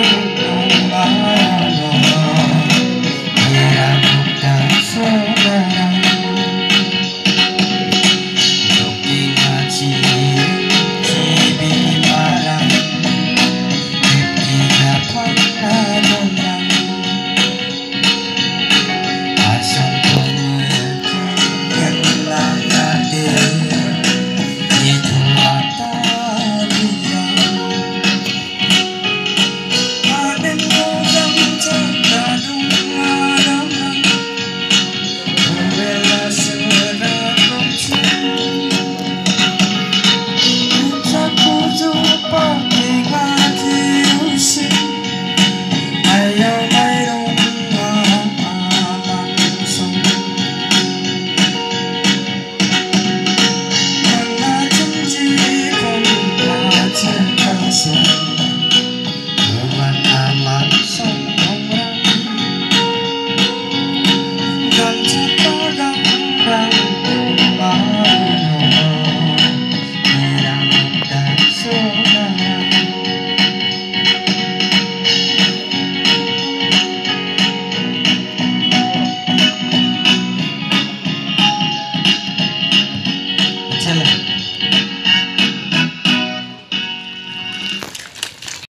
my, oh my.